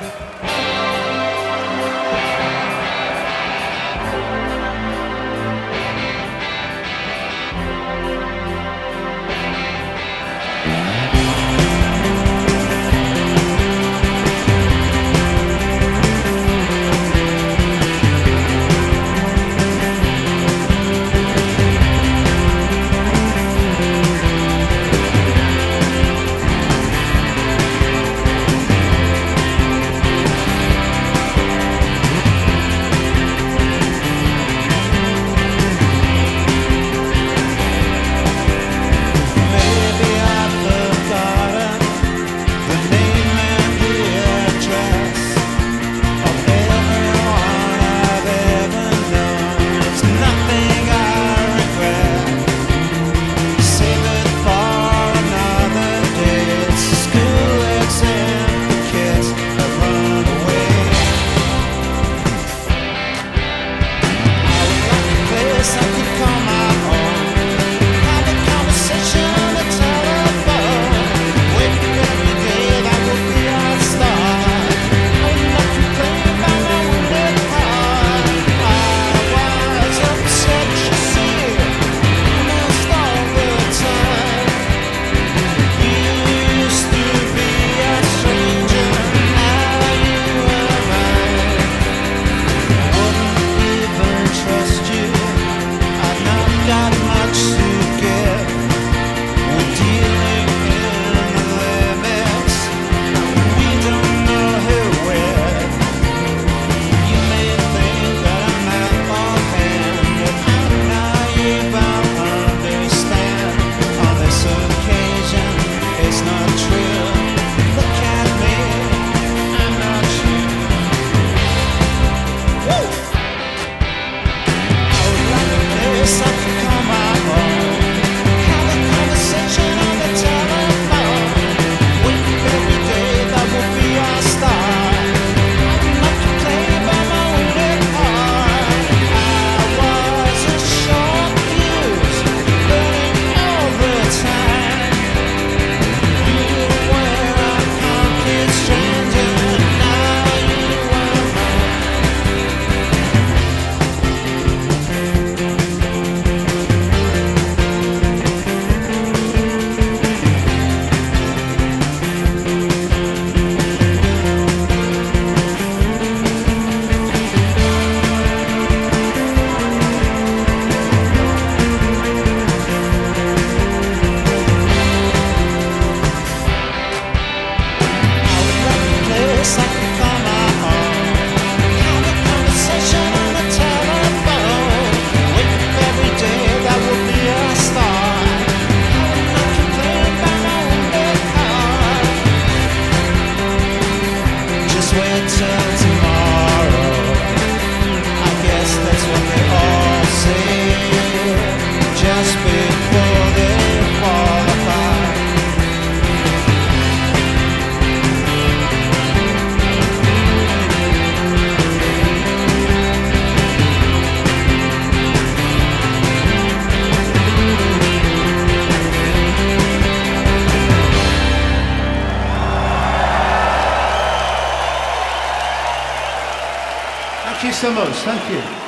Thank so much. Thank you.